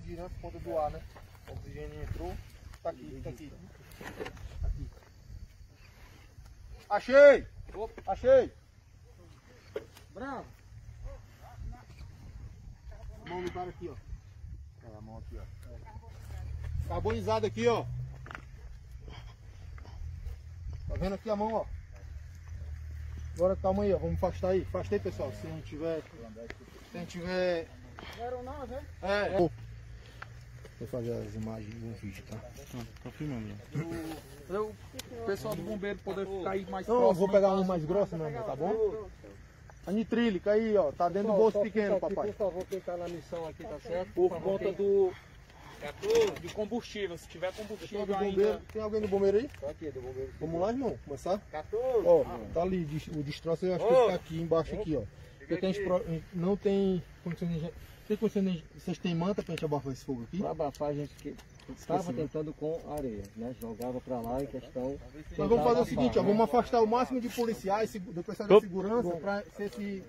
explodir, né? Por conta do ar, né? O oxigênio entrou. Tá aqui, tá aqui. Aqui. Achei! Achei! Bravo! Mão no cara aqui, ó. É, a mão aqui, ó. Carbonizado aqui, ó. Tá vendo aqui a mão, ó? Agora calma aí, ó. Vamos afastar aí. Afastei, pessoal. Se não tiver. Se não tiver. É. Vou fazer as imagens do vídeo, tá? Tô filmando. Pra o pessoal do bombeiro poder ficar aí mais Não, eu próximo. vou pegar um mais grosso mesmo, tá bom? A nitrílica aí, ó. Tá dentro do bolso pequeno, papai. Por favor, quem tá na missão aqui, tá certo? Por conta do. De combustível, se tiver combustível ainda. bombeiro? Tem alguém do bombeiro aí? Tá aqui, do bombeiro. Vamos lá, irmão. Começar? 14. Ó, tá ali, o destroço eu acho que tá aqui embaixo aqui, ó. Porque a gente não tem condições de... Tem condições de... Vocês têm manta para gente abafar esse fogo aqui? Pra abafar a gente que estava tentando com areia, né? Jogava para lá e questão... mas vamos fazer o seguinte, ó, vamos afastar o máximo de policiais, do pessoal de segurança, para se esse...